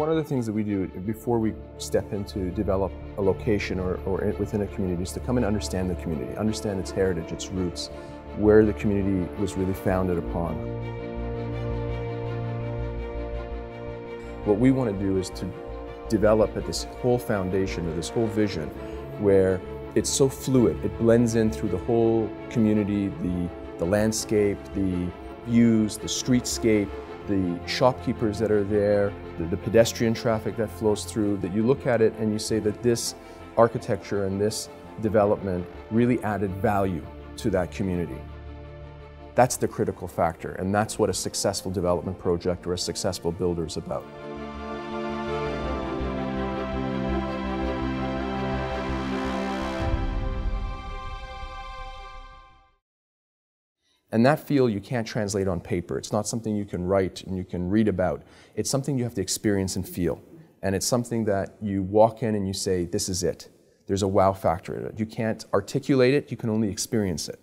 One of the things that we do before we step into develop a location or, or within a community is to come and understand the community, understand its heritage, its roots, where the community was really founded upon. What we want to do is to develop at this whole foundation or this whole vision where it's so fluid, it blends in through the whole community, the, the landscape, the views, the streetscape, the shopkeepers that are there, the, the, pedestrian traffic that flows through, that you look at it and you say that this architecture and this development really added value to that community. That's the critical factor, and that's what a successful development project or a successful builder is about. And that feel you can't translate on paper. It's not something you can write and you can read about. It's something you have to experience and feel. And it's something that you walk in and you say, this is it. There's a wow factor in it. You can't articulate it, you can only experience it.